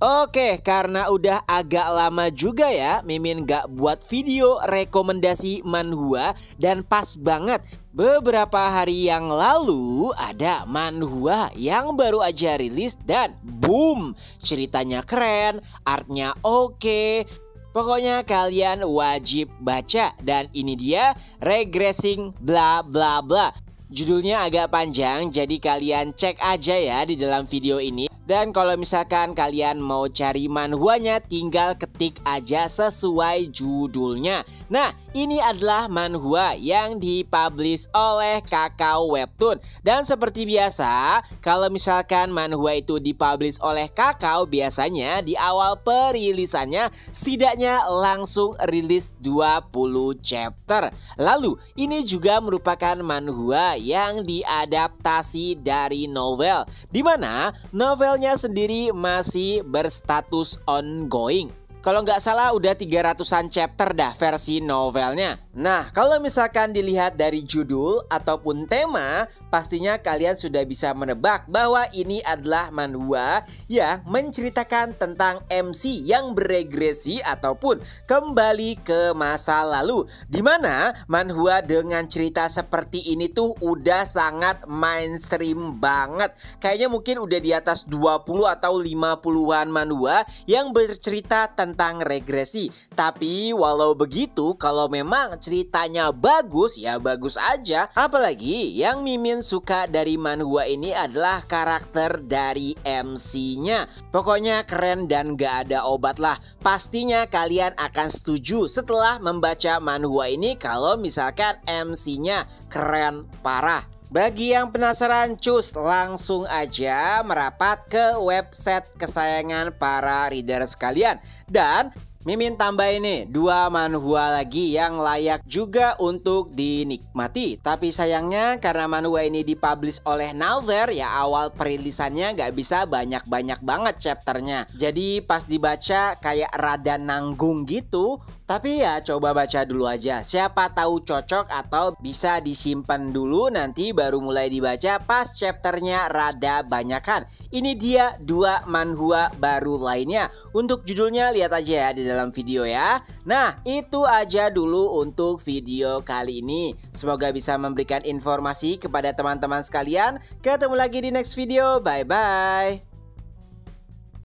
Oke, karena udah agak lama juga ya Mimin gak buat video rekomendasi manhua dan pas banget. Beberapa hari yang lalu ada manhua yang baru aja rilis dan boom! Ceritanya keren, artnya oke. Pokoknya kalian wajib baca dan ini dia regressing bla bla bla. Judulnya agak panjang jadi kalian cek aja ya di dalam video ini dan kalau misalkan kalian mau cari manhwanya tinggal ketik aja sesuai judulnya. Nah, ini adalah manhwa yang dipublish oleh Kakao Webtoon. Dan seperti biasa, kalau misalkan manhwa itu dipublish oleh Kakao biasanya di awal perilisannya setidaknya langsung rilis 20 chapter. Lalu, ini juga merupakan manhwa yang diadaptasi dari novel. Di mana novel sendiri masih berstatus ongoing. Kalau nggak salah udah 300-an chapter dah versi novelnya. Nah, kalau misalkan dilihat dari judul ataupun tema, pastinya kalian sudah bisa menebak bahwa ini adalah manhwa yang menceritakan tentang MC yang beregresi ataupun kembali ke masa lalu. Di mana manhwa dengan cerita seperti ini tuh udah sangat mainstream banget. Kayaknya mungkin udah di atas 20 atau 50-an manhwa yang bercerita tentang regresi. Tapi walau begitu, kalau memang ceritanya bagus ya bagus aja. Apalagi yang Mimin suka dari manhwa ini adalah karakter dari MC-nya Pokoknya keren dan gak ada obat lah. Pastinya kalian akan setuju setelah membaca manhwa ini kalau misalkan MC-nya keren parah. Bagi yang penasaran cus langsung aja merapat ke website kesayangan para reader sekalian. Dan Mimin tambah ini dua manhua lagi yang layak juga untuk dinikmati. Tapi sayangnya karena manhua ini dipublish oleh Nalver ya awal perilisannya nggak bisa banyak-banyak banget chapternya. Jadi pas dibaca kayak rada nanggung gitu. Tapi ya coba baca dulu aja. Siapa tahu cocok atau bisa disimpan dulu nanti baru mulai dibaca pas chapternya rada banyakan. Ini dia dua manhua baru lainnya. Untuk judulnya lihat aja ya di dalam video ya. Nah, itu aja dulu untuk video kali ini. Semoga bisa memberikan informasi kepada teman-teman sekalian. Ketemu lagi di next video. Bye bye.